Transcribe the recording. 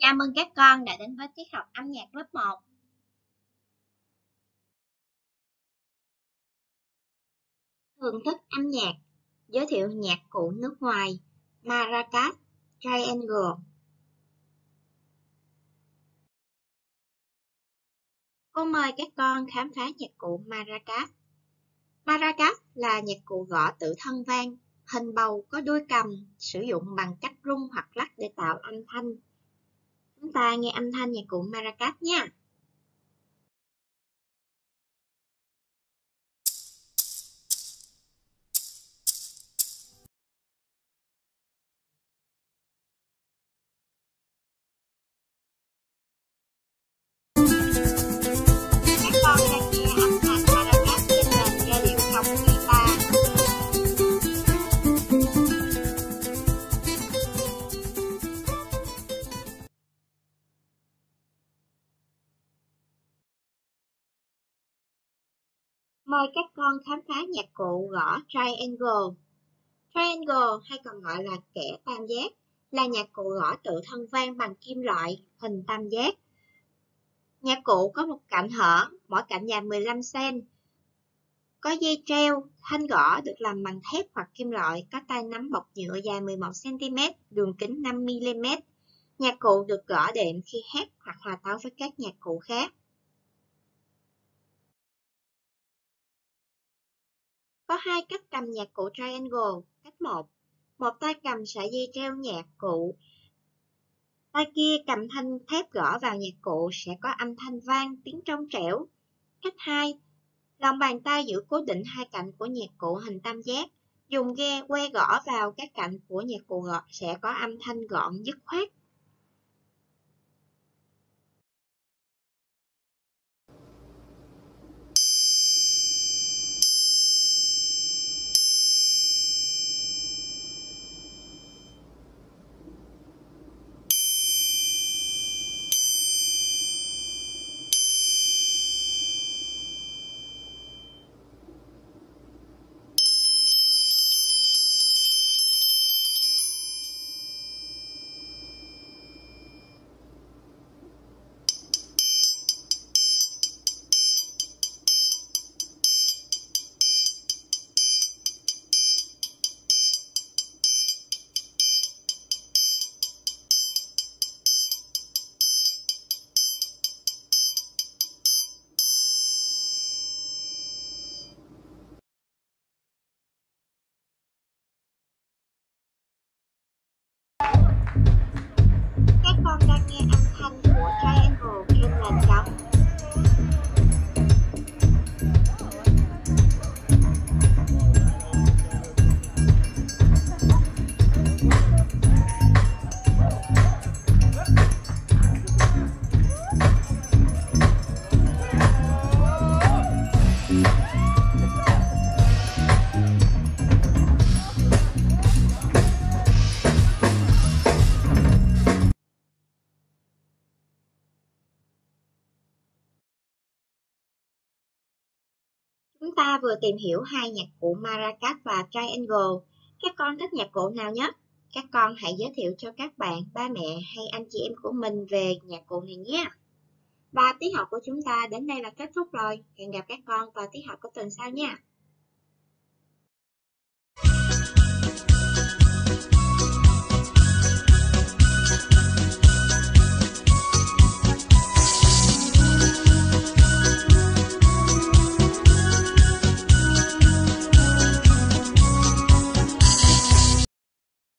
Chào mừng các con đã đến với tiết học âm nhạc lớp 1. Thưởng thức âm nhạc Giới thiệu nhạc cụ nước ngoài Maracas, Triangle Cô mời các con khám phá nhạc cụ Maracas. Maracas là nhạc cụ gõ tự thân vang, hình bầu có đuôi cầm, sử dụng bằng cách rung hoặc lắc để tạo âm thanh Chúng ta nghe âm thanh nhạc cụ maracas nha. Mời các con khám phá nhạc cụ gõ triangle. Triangle hay còn gọi là kẻ tam giác là nhạc cụ gõ tự thân vang bằng kim loại hình tam giác. Nhạc cụ có một cạnh hở, mỗi cạnh dài 15 cm. Có dây treo, thanh gõ được làm bằng thép hoặc kim loại, có tay nắm bọc nhựa dài 11 cm, đường kính 5 mm. Nhạc cụ được gõ đệm khi hát hoặc hòa tấu với các nhạc cụ khác. Có hai cách cầm nhạc cụ triangle. Cách 1. Một tay cầm sợi dây treo nhạc cụ. Tay kia cầm thanh thép gõ vào nhạc cụ sẽ có âm thanh vang, tiếng trong trẻo. Cách 2. Lòng bàn tay giữ cố định hai cạnh của nhạc cụ hình tam giác. Dùng ghe que gõ vào các cạnh của nhạc cụ gõ sẽ có âm thanh gọn dứt khoát. Chúng ta vừa tìm hiểu hai nhạc cụ maracas và triangle. Các con thích nhạc cụ nào nhất? Các con hãy giới thiệu cho các bạn, ba mẹ hay anh chị em của mình về nhạc cụ này nhé. Và tiết học của chúng ta đến đây là kết thúc rồi. Hẹn gặp các con vào tiết học của tuần sau nha.